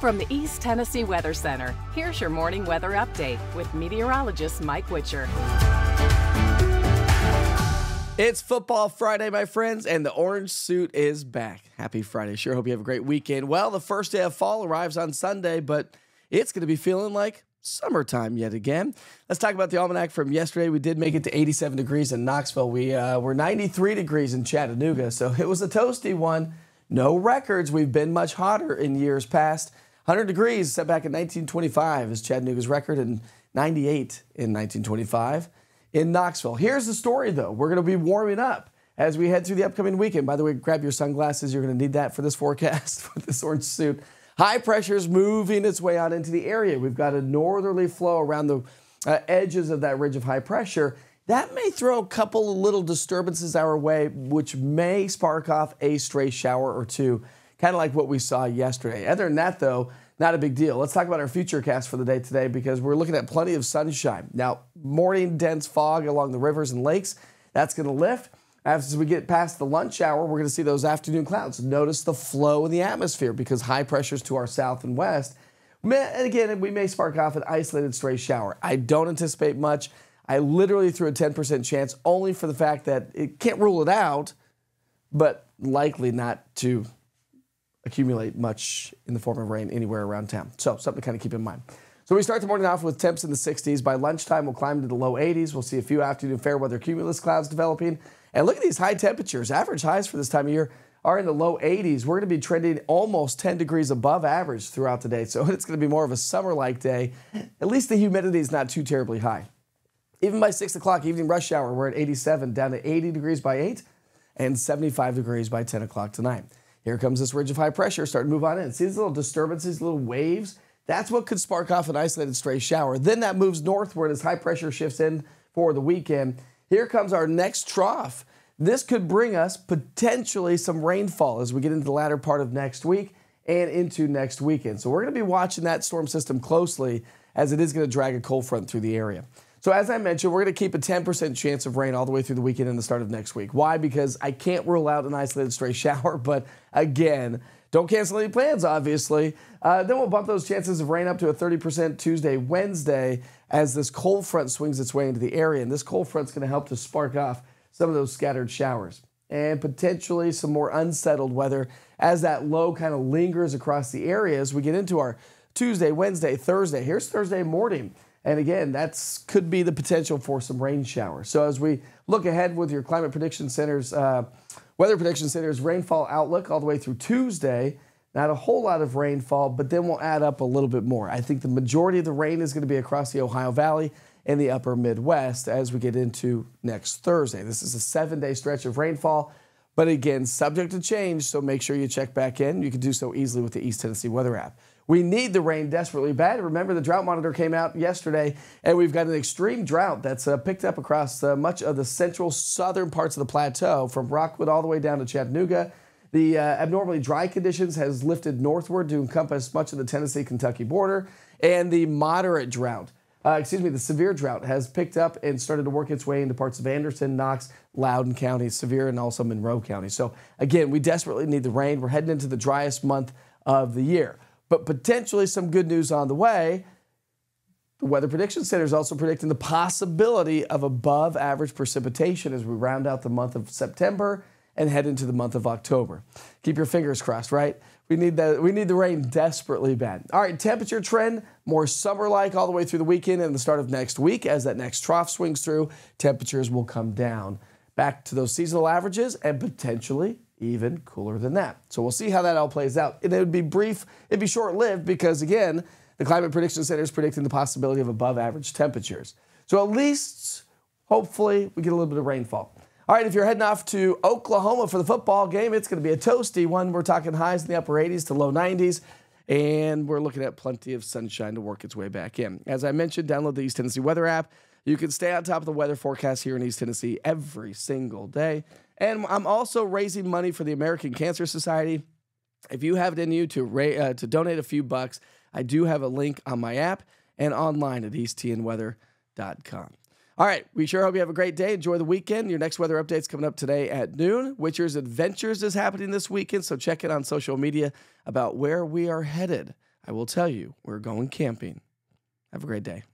From the East Tennessee Weather Center, here's your morning weather update with meteorologist Mike Witcher. It's Football Friday, my friends, and the orange suit is back. Happy Friday. Sure hope you have a great weekend. Well, the first day of fall arrives on Sunday, but it's going to be feeling like summertime yet again. Let's talk about the almanac from yesterday. We did make it to 87 degrees in Knoxville. We uh, were 93 degrees in Chattanooga, so it was a toasty one. No records. We've been much hotter in years past. 100 degrees set back in 1925 is Chattanooga's record, and 98 in 1925 in Knoxville. Here's the story, though. We're going to be warming up as we head through the upcoming weekend. By the way, grab your sunglasses. You're going to need that for this forecast with this orange suit. High pressure is moving its way out into the area. We've got a northerly flow around the uh, edges of that ridge of high pressure. That may throw a couple of little disturbances our way, which may spark off a stray shower or two, kind of like what we saw yesterday. Other than that, though, not a big deal. Let's talk about our future cast for the day today because we're looking at plenty of sunshine. Now, morning dense fog along the rivers and lakes, that's going to lift. As we get past the lunch hour, we're going to see those afternoon clouds. Notice the flow in the atmosphere because high pressures to our south and west. And again, we may spark off an isolated stray shower. I don't anticipate much. I literally threw a 10% chance only for the fact that it can't rule it out, but likely not to accumulate much in the form of rain anywhere around town. So, something to kind of keep in mind. So we start the morning off with temps in the 60s. By lunchtime, we'll climb to the low 80s. We'll see a few afternoon fair weather cumulus clouds developing. And look at these high temperatures. Average highs for this time of year are in the low 80s. We're going to be trending almost 10 degrees above average throughout the day. So it's going to be more of a summer like day. At least the humidity is not too terribly high. Even by 6 o'clock, evening rush hour, we're at 87, down to 80 degrees by 8 and 75 degrees by 10 o'clock tonight. Here comes this ridge of high pressure starting to move on in. See these little disturbances, little waves? That's what could spark off an isolated stray shower. Then that moves northward as high pressure shifts in for the weekend. Here comes our next trough. This could bring us potentially some rainfall as we get into the latter part of next week and into next weekend. So we're going to be watching that storm system closely as it is going to drag a cold front through the area. So as I mentioned, we're going to keep a 10% chance of rain all the way through the weekend and the start of next week. Why? Because I can't rule out an isolated stray shower, but again, don't cancel any plans, obviously. Uh, then we'll bump those chances of rain up to a 30% Tuesday, Wednesday as this cold front swings its way into the area. And this cold front's going to help to spark off some of those scattered showers and potentially some more unsettled weather as that low kind of lingers across the area as we get into our Tuesday, Wednesday, Thursday. Here's Thursday morning. And again, that's could be the potential for some rain showers. So as we look ahead with your Climate Prediction Center's uh, Weather Prediction Center's rainfall outlook all the way through Tuesday, not a whole lot of rainfall, but then we'll add up a little bit more. I think the majority of the rain is going to be across the Ohio Valley and the upper Midwest as we get into next Thursday. This is a seven day stretch of rainfall, but again, subject to change, so make sure you check back in. You can do so easily with the East Tennessee Weather app. We need the rain desperately bad. Remember, the drought monitor came out yesterday, and we've got an extreme drought that's uh, picked up across uh, much of the central southern parts of the plateau, from Rockwood all the way down to Chattanooga. The uh, abnormally dry conditions has lifted northward to encompass much of the Tennessee-Kentucky border, and the moderate drought, uh, excuse me, the severe drought has picked up and started to work its way into parts of Anderson, Knox, Loudon counties, severe, and also Monroe County. So again, we desperately need the rain. We're heading into the driest month of the year but potentially some good news on the way. The Weather Prediction Center is also predicting the possibility of above average precipitation as we round out the month of September and head into the month of October. Keep your fingers crossed, right? We need that we need the rain desperately bad. All right, temperature trend more summer-like all the way through the weekend and the start of next week as that next trough swings through, temperatures will come down back to those seasonal averages and potentially even cooler than that. So we'll see how that all plays out. And it would be brief, it'd be short lived because, again, the Climate Prediction Center is predicting the possibility of above average temperatures. So at least, hopefully, we get a little bit of rainfall. All right, if you're heading off to Oklahoma for the football game, it's going to be a toasty one. We're talking highs in the upper 80s to low 90s, and we're looking at plenty of sunshine to work its way back in. As I mentioned, download the East Tennessee Weather app. You can stay on top of the weather forecast here in East Tennessee every single day. And I'm also raising money for the American Cancer Society. If you have it in you to ra- uh, to donate a few bucks, I do have a link on my app and online at easttnweather.com. All right, we sure hope you have a great day. Enjoy the weekend. Your next weather update's coming up today at noon. Witcher's Adventures is happening this weekend, so check it on social media about where we are headed. I will tell you we're going camping. Have a great day.